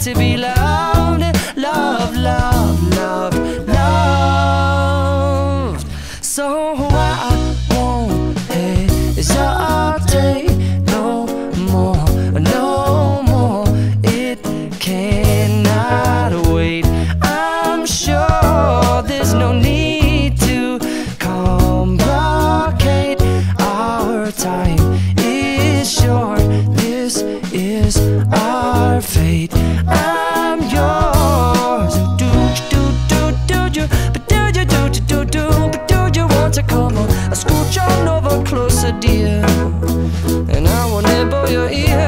to be loved, love, love, love, loved. So I do but do you do do do do, but do you want to come on? I scooch on over closer, dear, and I will nibble your ear.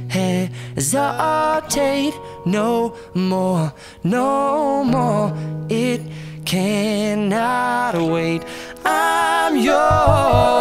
hesitate no more, no more. It cannot wait. I'm yours.